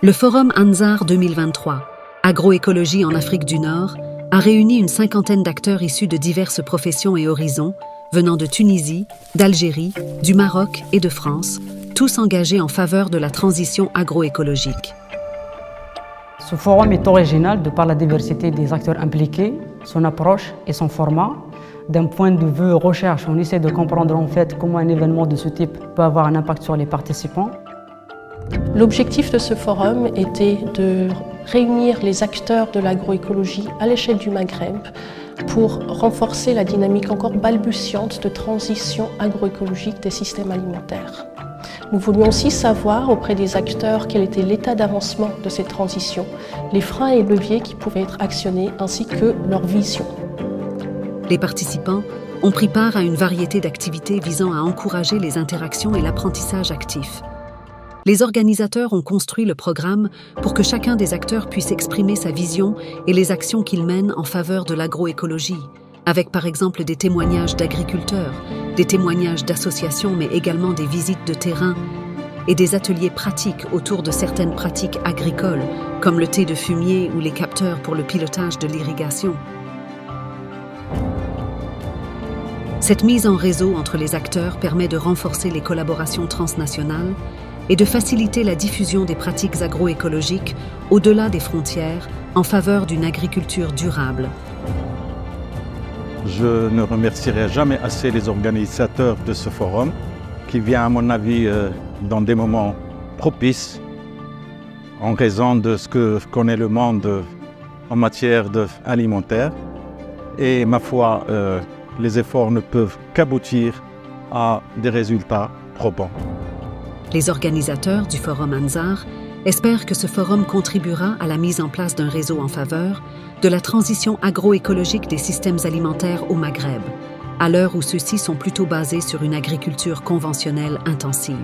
Le Forum Anzar 2023, Agroécologie en Afrique du Nord, a réuni une cinquantaine d'acteurs issus de diverses professions et horizons, venant de Tunisie, d'Algérie, du Maroc et de France, tous engagés en faveur de la transition agroécologique. Ce forum est original de par la diversité des acteurs impliqués, son approche et son format. D'un point de vue recherche, on essaie de comprendre en fait comment un événement de ce type peut avoir un impact sur les participants. L'objectif de ce forum était de réunir les acteurs de l'agroécologie à l'échelle du Maghreb pour renforcer la dynamique encore balbutiante de transition agroécologique des systèmes alimentaires. Nous voulions aussi savoir auprès des acteurs quel était l'état d'avancement de cette transition, les freins et leviers qui pouvaient être actionnés ainsi que leur vision. Les participants ont pris part à une variété d'activités visant à encourager les interactions et l'apprentissage actif les organisateurs ont construit le programme pour que chacun des acteurs puisse exprimer sa vision et les actions qu'il mène en faveur de l'agroécologie, avec par exemple des témoignages d'agriculteurs, des témoignages d'associations, mais également des visites de terrain et des ateliers pratiques autour de certaines pratiques agricoles, comme le thé de fumier ou les capteurs pour le pilotage de l'irrigation. Cette mise en réseau entre les acteurs permet de renforcer les collaborations transnationales et de faciliter la diffusion des pratiques agroécologiques au-delà des frontières en faveur d'une agriculture durable. Je ne remercierai jamais assez les organisateurs de ce forum qui vient à mon avis euh, dans des moments propices en raison de ce que connaît le monde en matière alimentaire. Et ma foi, euh, les efforts ne peuvent qu'aboutir à des résultats probants. Les organisateurs du Forum Anzar espèrent que ce forum contribuera à la mise en place d'un réseau en faveur de la transition agroécologique des systèmes alimentaires au Maghreb, à l'heure où ceux-ci sont plutôt basés sur une agriculture conventionnelle intensive.